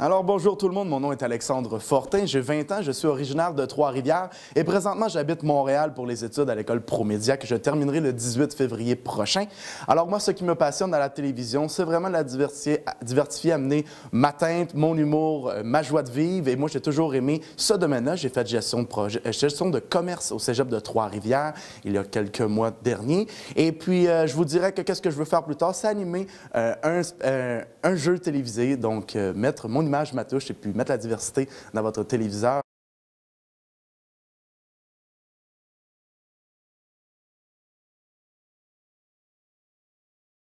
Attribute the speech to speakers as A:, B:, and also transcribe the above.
A: Alors bonjour tout le monde, mon nom est Alexandre Fortin, j'ai 20 ans, je suis originaire de Trois-Rivières et présentement j'habite Montréal pour les études à l'école Promédia que je terminerai le 18 février prochain. Alors moi ce qui me passionne à la télévision, c'est vraiment la diversifier, diversifier, amener ma teinte, mon humour, euh, ma joie de vivre. Et moi j'ai toujours aimé ce domaine-là. J'ai fait gestion de euh, gestion de commerce au Cégep de Trois-Rivières il y a quelques mois derniers. Et puis euh, je vous dirais que qu'est-ce que je veux faire plus tard, c'est animer un, un, jeu télévisé, donc mettre mon image, ma touche et puis mettre la diversité dans votre téléviseur.